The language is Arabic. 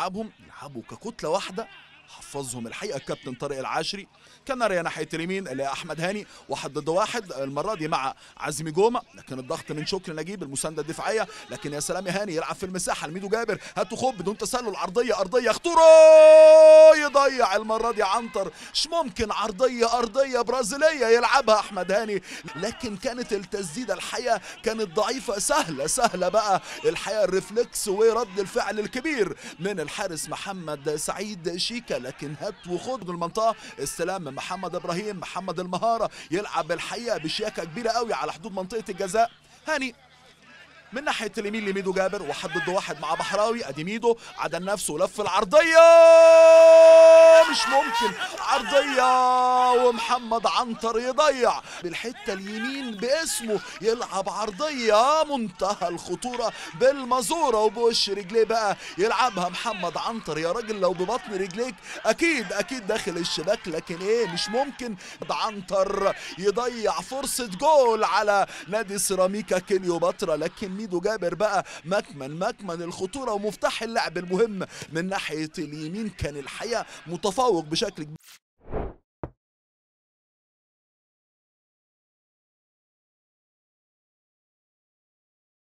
يلعبهم يلعبوا ككتلة واحدة حفظهم الحقيقة الكابتن طارق العاشري. كان ريا ناحية اليمين اللي هي أحمد هاني واحد ضد واحد المرة دي مع عزمي جومه لكن الضغط من شكري نجيب المساندة الدفاعية. لكن يا سلام يا هاني يلعب في المساحة. لميدو جابر هات وخد بدون تسلل. عرضية أرضية. خطوره يضيع المرة دي عنتر. مش ممكن. عرضية أرضية برازيلية يلعبها أحمد هاني. لكن كانت التسديدة الحقيقة كانت ضعيفة. سهلة سهلة بقى. الحقيقة ال reflex ورد الفعل الكبير من الحارس محمد سعيد شيكا. لكن هات وخد المنطقة. استلام من محمد إبراهيم محمد المهارة يلعب الحقيقة بشياكة كبيرة قوي على حدود منطقة الجزاء. هاني. من ناحية اليمين لميدو جابر واحد ضد واحد مع بحراوي أدي ميدو عدل نفسه ولف العرضية. مش ممكن. عرضية ومحمد عنتر يضيع. بالحتة اليمين باسمه يلعب عرضية. منتهى الخطورة بالمزوره وبوش رجليه بقى. يلعبها محمد عنتر. يا راجل لو ببطن رجليك أكيد أكيد داخل الشباك. لكن إيه؟ مش ممكن. عنتر يضيع فرصة جول على نادي سيراميكا كليوباترا لكن ميدو جابر بقى مكمن مكمن الخطورة ومفتاح اللعب المهم من ناحية اليمين كان الحقيقة متفوق بشكل كبير.